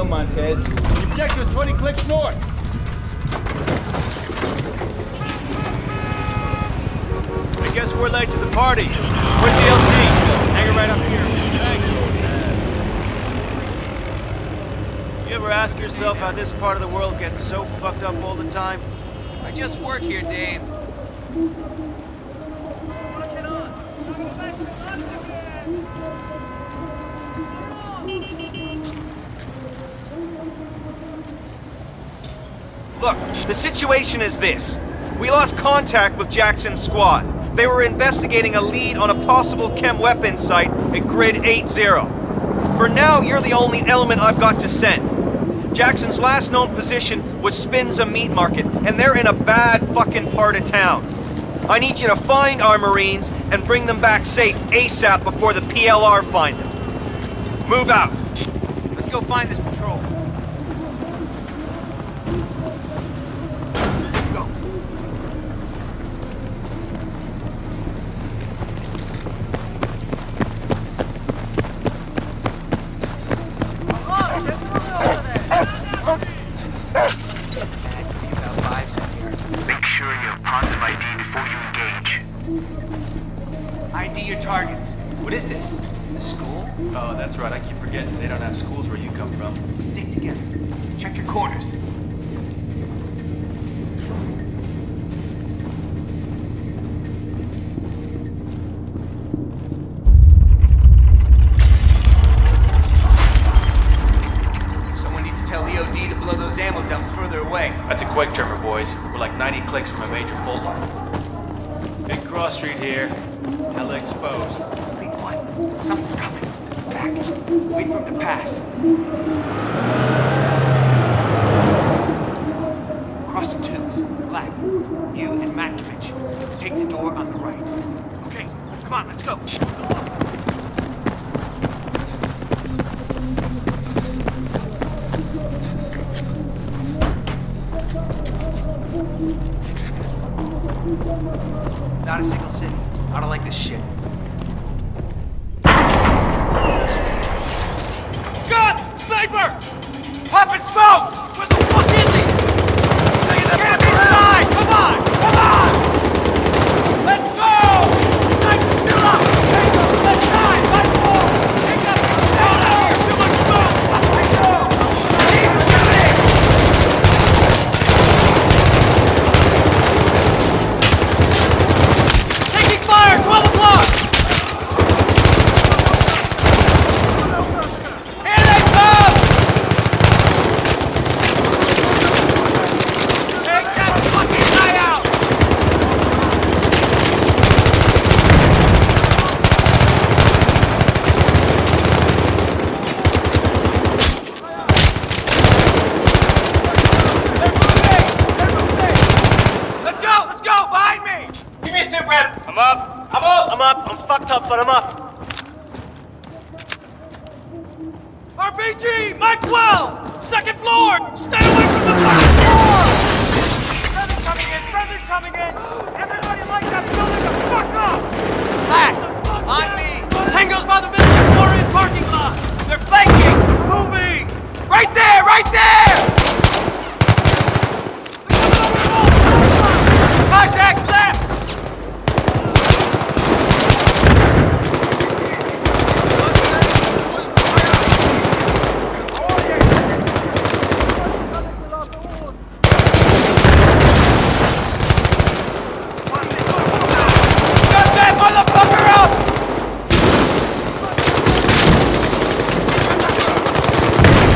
don't know, Montes. The objective's 20 clicks north. I guess we're late to the party. Where's the LT? Hang it right up here. Thanks. You ever ask yourself how this part of the world gets so fucked up all the time? I just work here, Dave. Look, the situation is this. We lost contact with Jackson's squad. They were investigating a lead on a possible chem weapon site at Grid 8-0. For now, you're the only element I've got to send. Jackson's last known position was Spinza Meat Market, and they're in a bad fucking part of town. I need you to find our Marines and bring them back safe ASAP before the PLR find them. Move out. Let's go find this patrol. Quick trimmer, boys. We're like 90 clicks from a major fault line. Big cross street here. Hella exposed. Lead one. Something's coming. Back. Wait for him to pass. Not city. I don't like this shit. Gun! Sniper! Pop and smoke! Where the fuck is he? Get him inside! Come on! Come on! Let's go! Sniper, still up! Let's die! Let's go! Take up! Down here! Too much smoke! Let's go! Keep shooting! Taking fire! 12 o'clock! Here they come! Take that fucking guy out! They're moving! They're moving! Let's go! Let's go! Behind me! Give me a sit rep! I'm up! I'm up! I'm up. I'm fucked up, but I'm up. RPG! Mike 12! Stay away from the first floor! Feather's coming in! Feather's coming in! Everybody like that building the fuck up! Black! On me! Tango's by the Milligan Warren parking lot! They're flanking! Moving! Right there! Right there! Contact left! Got that motherfucker up!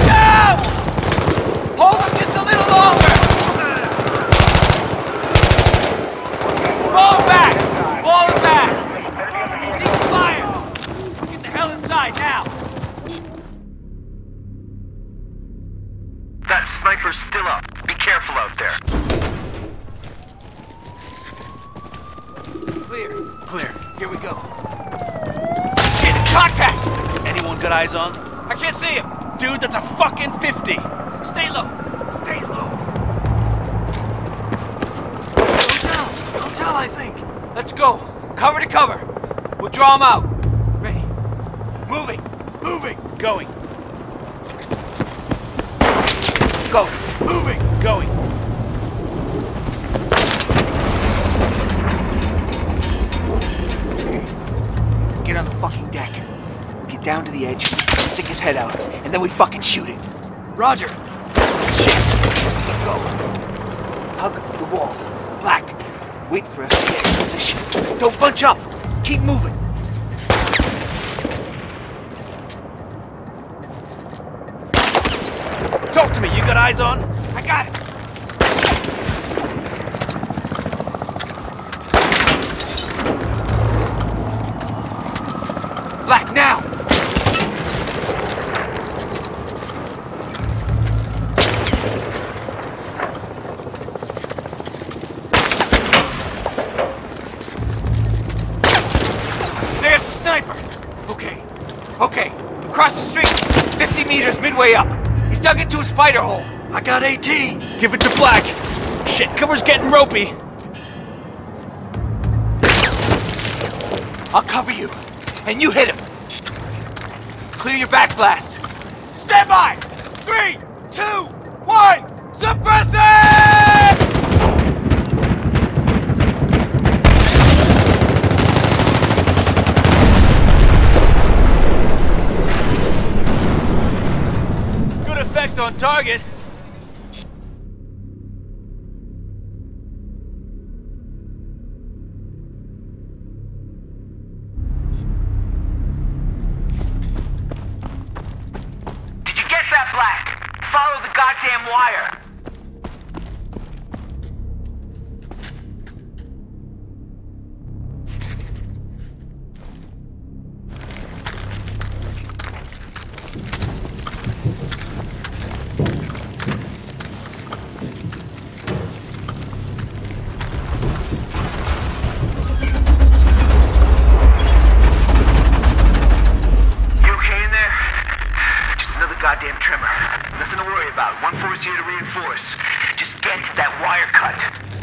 Down! Hold him just a little longer! Fall back! Fall back! Cease fire! Get the hell inside now! That sniper's still up. Be careful out there. Clear. Clear. Here we go. Shit! Contact! Anyone got eyes on? I can't see him! Dude, that's a fucking 50! Stay low! Stay low! Hotel! Hotel, I think! Let's go! Cover to cover! We'll draw him out! Ready? Moving! Moving! Going. Go. Moving. Going. Get on the fucking deck. Down to the edge, stick his head out, and then we fucking shoot it. Roger. Shit. Let's go. Hug the wall. Black. Wait for us to get in position. Don't bunch up. Keep moving. Talk to me. You got eyes on? I got it. Meters midway up. He's dug into a spider hole. I got AT. Give it to Black. Shit, cover's getting ropey. I'll cover you. And you hit him. Clear your back blast. Stand by! Three, two, one! Suppress it! On target. Wire cut.